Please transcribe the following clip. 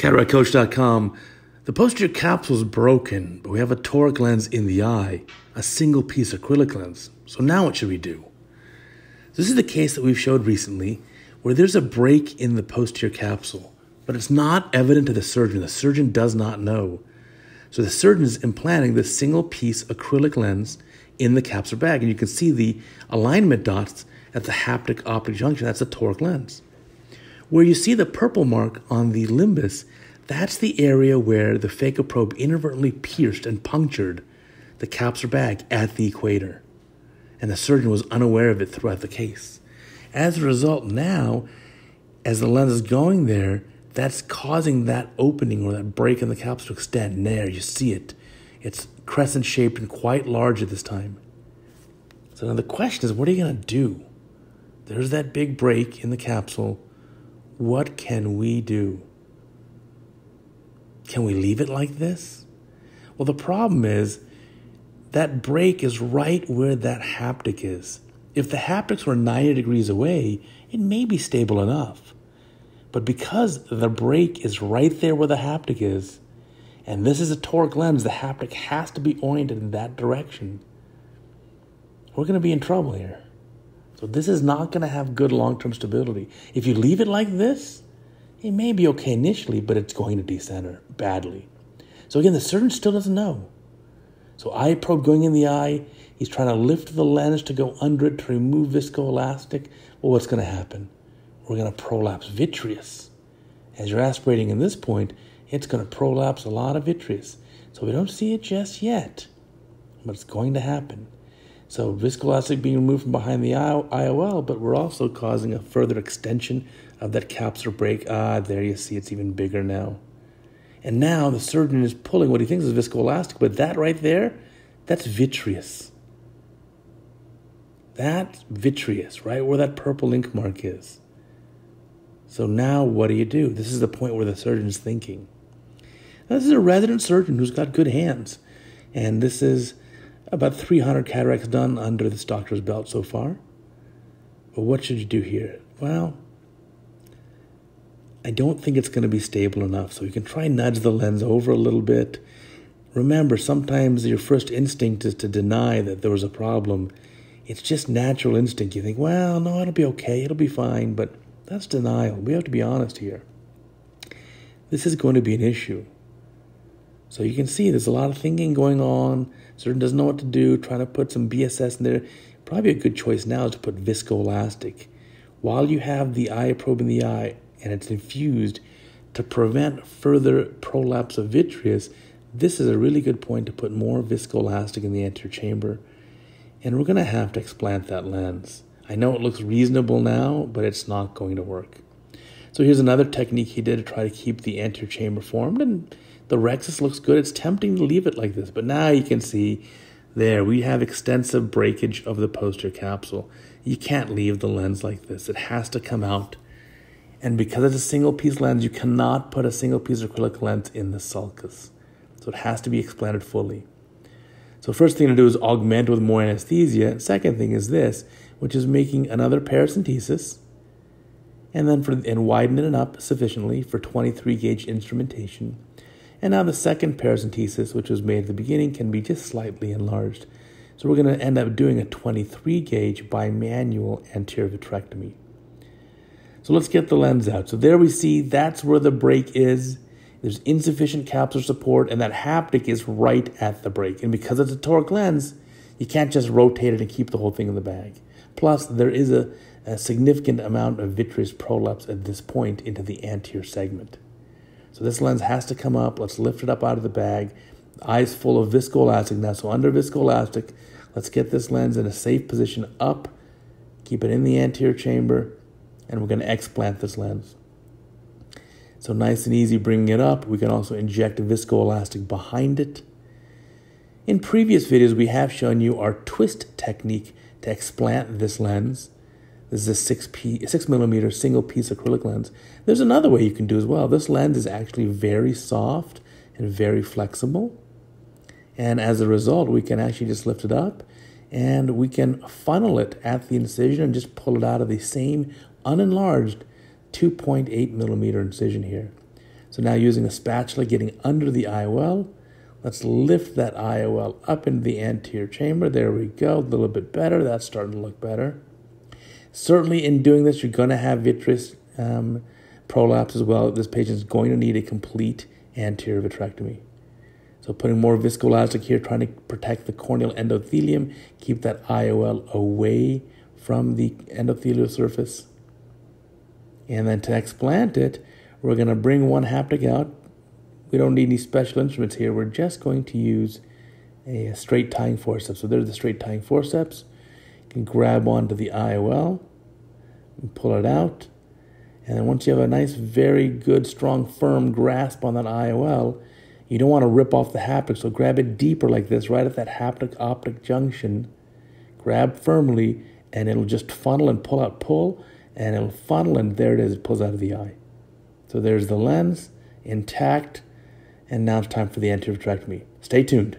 CataractCoach.com. The posterior capsule is broken, but we have a toric lens in the eye, a single piece acrylic lens. So now what should we do? This is the case that we've showed recently where there's a break in the posterior capsule, but it's not evident to the surgeon. The surgeon does not know. So the surgeon is implanting this single piece acrylic lens in the capsular bag, and you can see the alignment dots at the haptic optic junction. That's a toric lens. Where you see the purple mark on the limbus, that's the area where the phaco probe inadvertently pierced and punctured the capsular bag at the equator. And the surgeon was unaware of it throughout the case. As a result, now, as the lens is going there, that's causing that opening or that break in the capsule to extend. There, you see it. It's crescent shaped and quite large at this time. So now the question is what are you going to do? There's that big break in the capsule what can we do? Can we leave it like this? Well, the problem is that break is right where that haptic is. If the haptics were 90 degrees away, it may be stable enough. But because the break is right there where the haptic is, and this is a toric lens, the haptic has to be oriented in that direction, we're going to be in trouble here. So this is not going to have good long-term stability. If you leave it like this, it may be okay initially, but it's going to decenter badly. So again, the surgeon still doesn't know. So eye probe going in the eye, he's trying to lift the lens to go under it to remove viscoelastic. Well, what's going to happen? We're going to prolapse vitreous. As you're aspirating in this point, it's going to prolapse a lot of vitreous. So we don't see it just yet, but it's going to happen. So viscoelastic being removed from behind the IOL, but we're also causing a further extension of that capsular break. Ah, there you see it's even bigger now. And now the surgeon is pulling what he thinks is viscoelastic, but that right there, that's vitreous. That's vitreous, right where that purple ink mark is. So now what do you do? This is the point where the surgeon is thinking. Now, this is a resident surgeon who's got good hands. And this is about 300 cataracts done under this doctor's belt so far. But what should you do here? Well, I don't think it's going to be stable enough. So you can try nudge the lens over a little bit. Remember, sometimes your first instinct is to deny that there was a problem. It's just natural instinct. You think, well, no, it'll be okay, it'll be fine. But that's denial. We have to be honest here. This is going to be an issue. So you can see there's a lot of thinking going on. Certain doesn't know what to do, trying to put some BSS in there. Probably a good choice now is to put viscoelastic. While you have the eye probe in the eye and it's infused to prevent further prolapse of vitreous, this is a really good point to put more viscoelastic in the anterior chamber. And we're going to have to explant that lens. I know it looks reasonable now, but it's not going to work. So here's another technique he did to try to keep the anterior chamber formed, and the rhexis looks good. It's tempting to leave it like this, but now you can see there we have extensive breakage of the posterior capsule. You can't leave the lens like this. It has to come out. And because it's a single piece lens, you cannot put a single piece of acrylic lens in the sulcus. So it has to be explanted fully. So first thing to do is augment with more anesthesia. Second thing is this, which is making another paracentesis and then for and widening it up sufficiently for 23 gauge instrumentation. And now the second paracentesis, which was made at the beginning, can be just slightly enlarged. So we're going to end up doing a 23 gauge bimanual anterior vitrectomy. So let's get the lens out. So there we see that's where the break is. There's insufficient capsular support, and that haptic is right at the break. And because it's a toric lens, you can't just rotate it and keep the whole thing in the bag. Plus, there is a, a significant amount of vitreous prolapse at this point into the anterior segment. So this lens has to come up. Let's lift it up out of the bag. The eye's full of viscoelastic now. So under viscoelastic, let's get this lens in a safe position up. Keep it in the anterior chamber. And we're going to explant this lens. So nice and easy bringing it up. We can also inject viscoelastic behind it. In previous videos, we have shown you our twist technique to explant this lens. This is a six, p, six millimeter single piece acrylic lens. There's another way you can do as well. This lens is actually very soft and very flexible. And as a result, we can actually just lift it up and we can funnel it at the incision and just pull it out of the same unenlarged 2.8 millimeter incision here. So now using a spatula, getting under the IOL, let's lift that IOL up into the anterior chamber. There we go, a little bit better. That's starting to look better. Certainly, in doing this, you're going to have vitreous um, prolapse as well. This patient is going to need a complete anterior vitrectomy. So putting more viscoelastic here, trying to protect the corneal endothelium, keep that IOL away from the endothelial surface. And then to explant it, we're going to bring one haptic out. We don't need any special instruments here. We're just going to use a straight tying forceps. So there's the straight tying forceps. Can grab onto the IOL and pull it out. And then once you have a nice, very good, strong, firm grasp on that IOL, you don't want to rip off the haptic, so grab it deeper like this, right at that haptic optic junction. Grab firmly, and it'll just funnel and pull out, pull, and it'll funnel, and there it is, it pulls out of the eye. So there's the lens, intact, and now it's time for the anterior vitrectomy. Stay tuned.